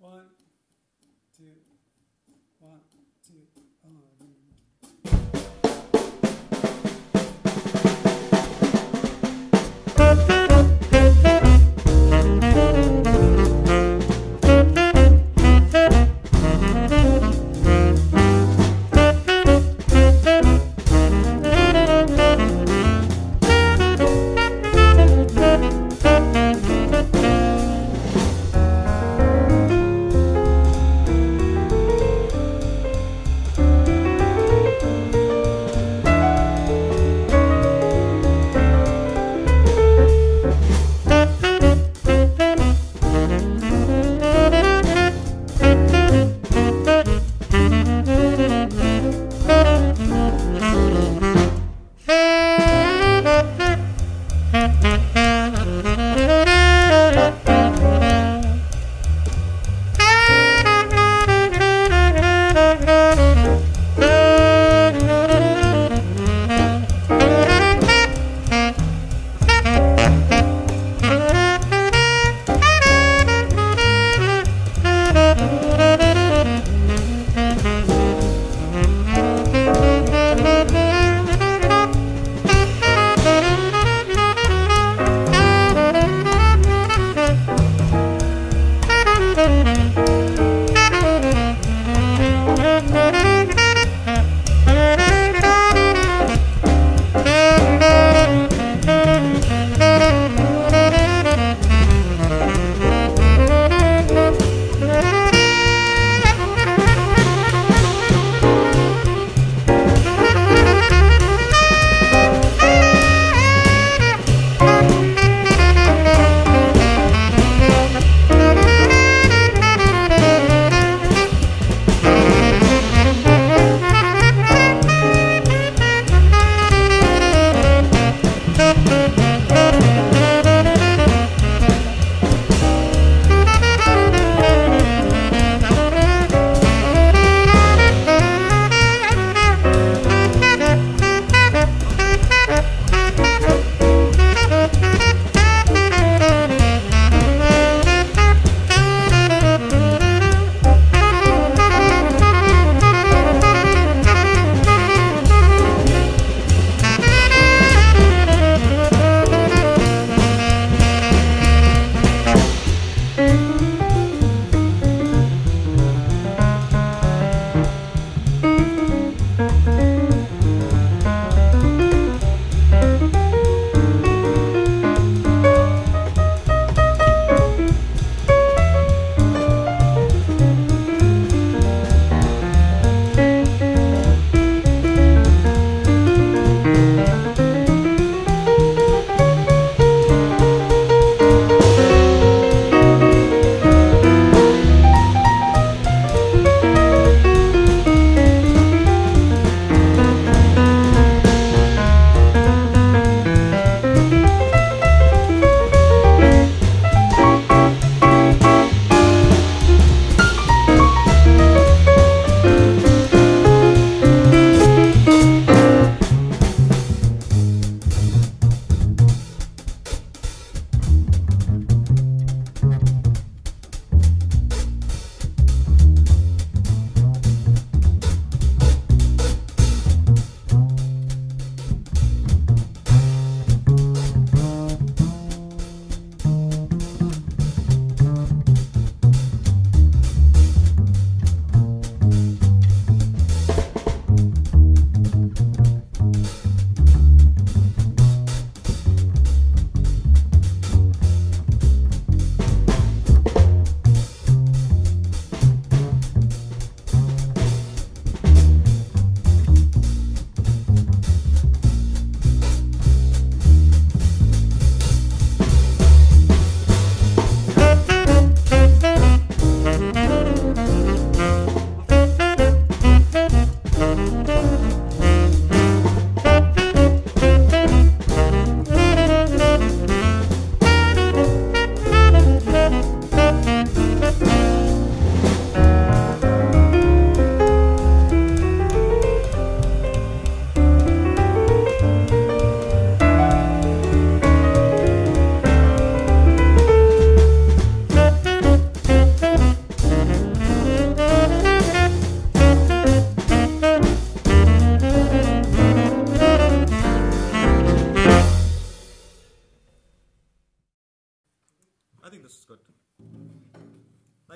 One, two, one, two.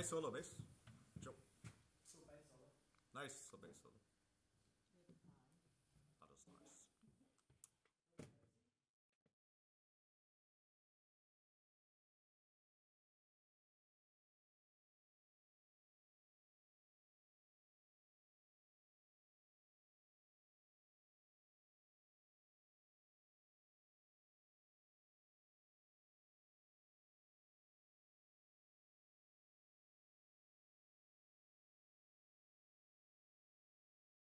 Nice solo bass. Joe. Bass solo. Nice bass solo.